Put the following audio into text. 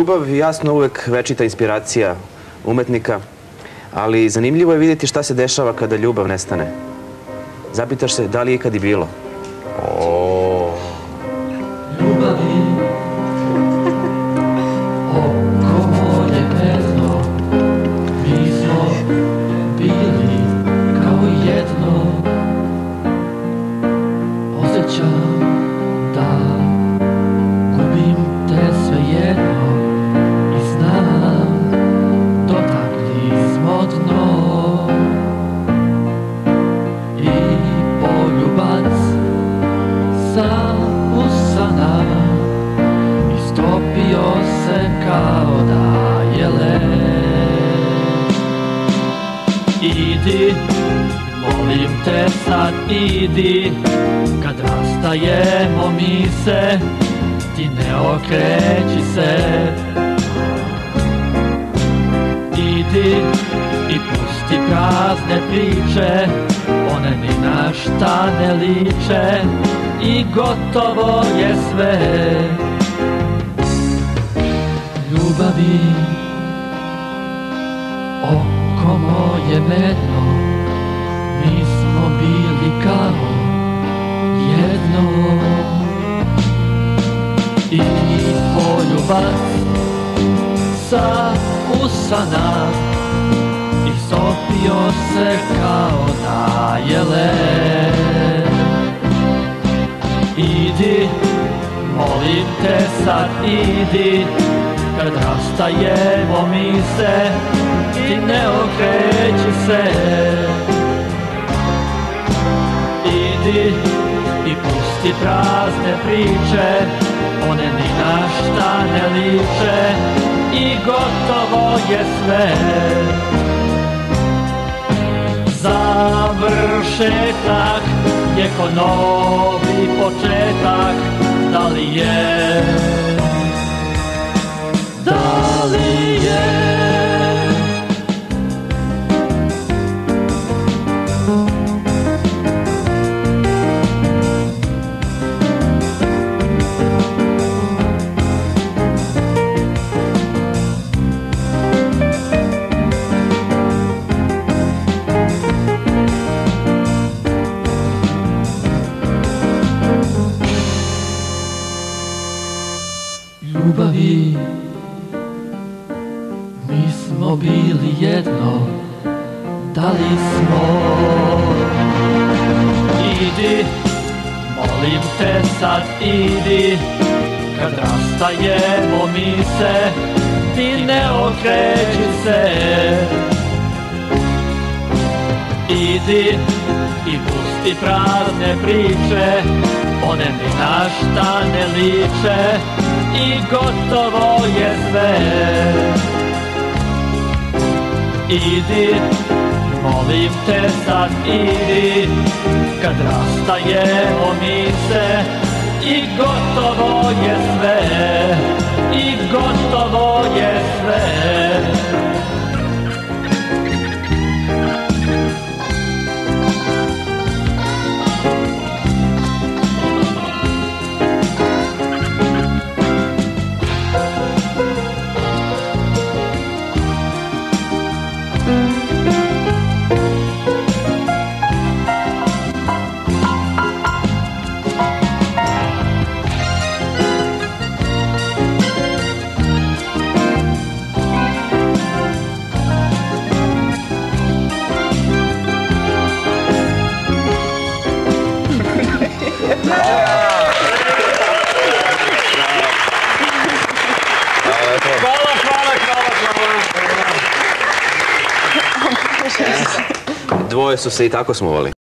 Ljubav jasno uvek večita inspiracija umetnika, ali zanimljivo je vidjeti šta se dešava kada ljubav nestane. Zapitaš se da li je ikad i bilo. O, Se kao da je led Idi, molim te sad idi. Kad rastajemo mi se Ti ne okreći se. Idi i pusti prazne priče One ni na šta ne liče I gotovo je sve Ljubavi. Oko moje medno Mi smo bili kao jedno. I poljubac sa usana Istopio se kao da je led Idi, molim te sad idi Kad rastajemo mi se I ne okreći se. Idi i pusti prazne priče One ni na šta ne liče I gotovo je sve. Završetak je ko novi početak Da li je Mi smo bili jedno Da li smo. Idi Molim te sad idi. Kad rastajemo mi se Ti ne okreći se. Idi i pusti prazne priče One ni na ne liče I gotovo je sve. Idi, molim te sad idi Kad rastajemo mi se I gotovo je sve Hvala, hvala, hvala, hvala. dvoje su se i tako smovali.